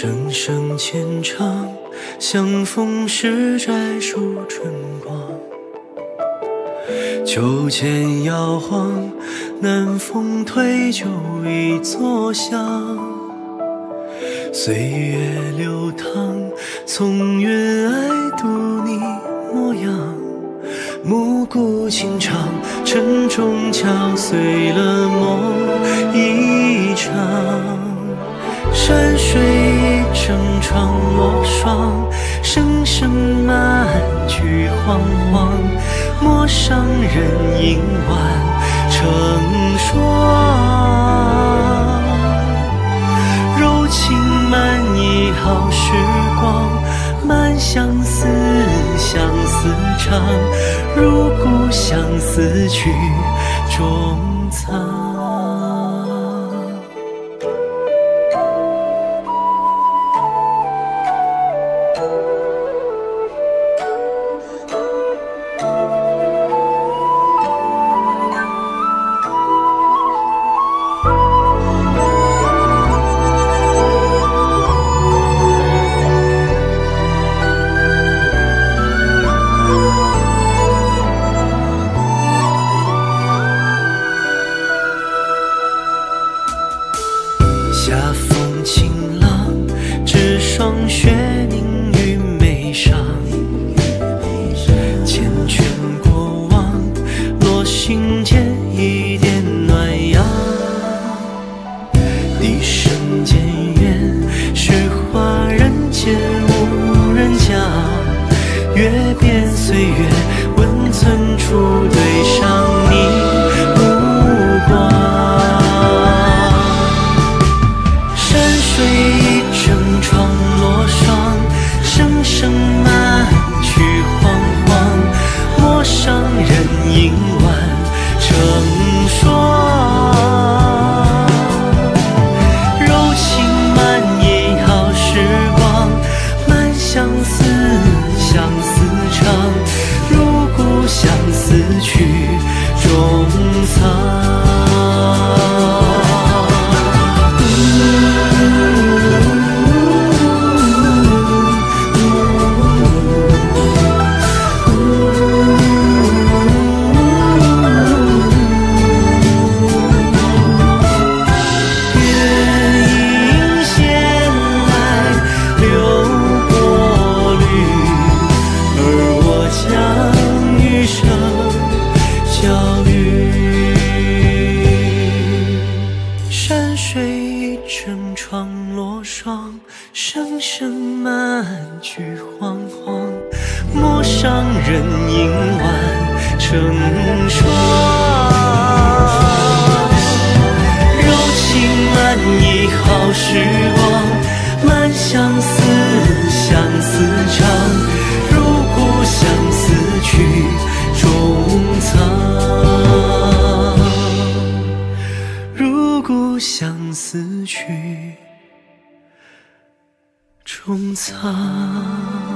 声声浅唱，相逢时摘数春光。秋千摇晃，南风推酒一作响。岁月流淌，从云霭渡你模样。暮鼓轻唱，晨钟敲碎了梦曲惶惶。陌上人影晚成双。柔情满溢好时光，满相思，相思长。如故相思曲，终藏。月水一程，窗落霜，声声慢，曲惶惶。陌上人影晚成双。柔情满溢好时光，满相思，思曲，终藏。